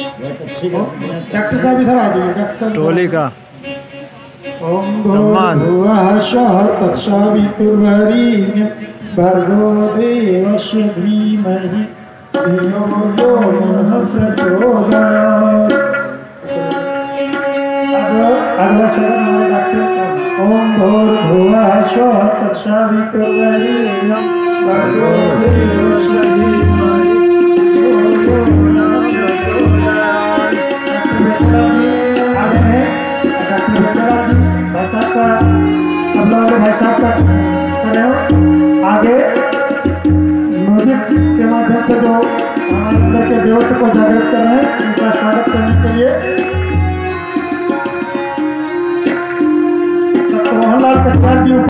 Doctor साहब इधर आ जाइए डॉक्टर साहब टोली का ओम। भूर्भुवः स्वः तत्सवितुर्वरेण्यं भर्गो देवस्य धीमहि धियो यो नः प्रचोदयात् अगला ओम भूर्भुवः स्वः तत्सवितुर्वरेण्यं भर्गो देवस्य धीमहि भाई लोगों का भाई साहब का कर आगे म्यूज़िक के माध्यम से जो हमारे अंदर के देवत्व को जागृत कर रहे हैं, उनका स्वागत करने के लिए। सत्यमोहन लाल कटियार जी